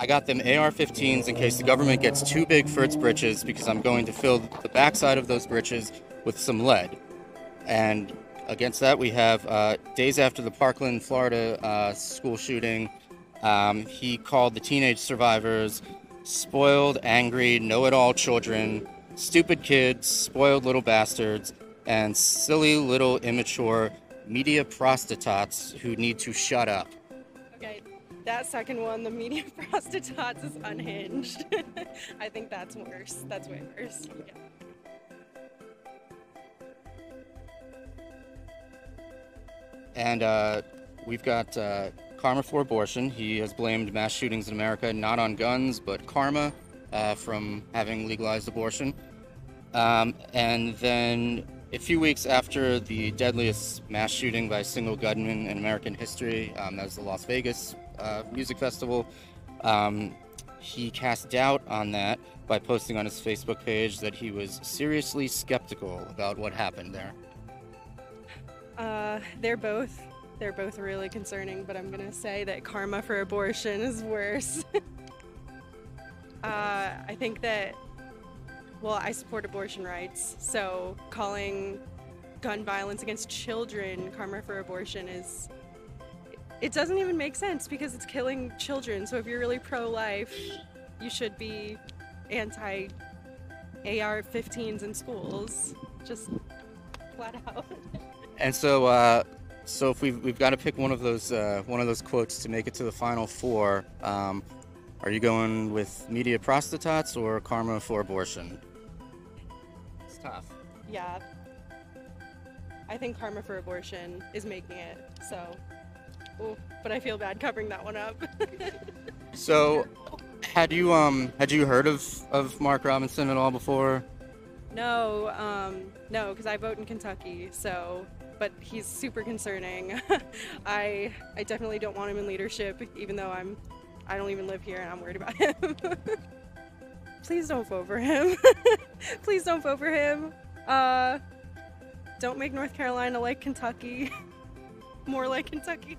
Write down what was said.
I got them AR-15s in case the government gets too big for its britches because I'm going to fill the backside of those britches with some lead. And against that, we have uh, days after the Parkland, Florida uh, school shooting. Um, he called the teenage survivors spoiled, angry, know-it-all children, stupid kids, spoiled little bastards, and silly little immature media prostitutes who need to shut up. That second one, the media prostitutes, is unhinged. I think that's worse. That's way worse. Yeah. And uh, we've got uh, Karma for Abortion. He has blamed mass shootings in America not on guns, but karma uh, from having legalized abortion. Um, and then a few weeks after the deadliest mass shooting by a single gunman in American history, um, that was the Las Vegas uh, Music Festival, um, he cast doubt on that by posting on his Facebook page that he was seriously skeptical about what happened there. Uh, they're both they're both really concerning, but I'm gonna say that karma for abortion is worse. uh, I think that well, I support abortion rights, so calling gun violence against children karma for abortion is it doesn't even make sense because it's killing children. So if you're really pro-life, you should be anti AR-15s in schools, just flat out. And so, uh, so if we've, we've got to pick one of those uh, one of those quotes to make it to the final four, um, are you going with media prostitutes or karma for abortion? It's tough. Yeah. I think karma for abortion is making it. So, ooh, but I feel bad covering that one up. So, had you um had you heard of of Mark Robinson at all before? no, um, no, because I vote in Kentucky. So, but he's super concerning. I I definitely don't want him in leadership, even though I'm I don't even live here and I'm worried about him. Please don't vote for him. Please don't vote for him. Uh, don't make North Carolina like Kentucky. More like Kentucky.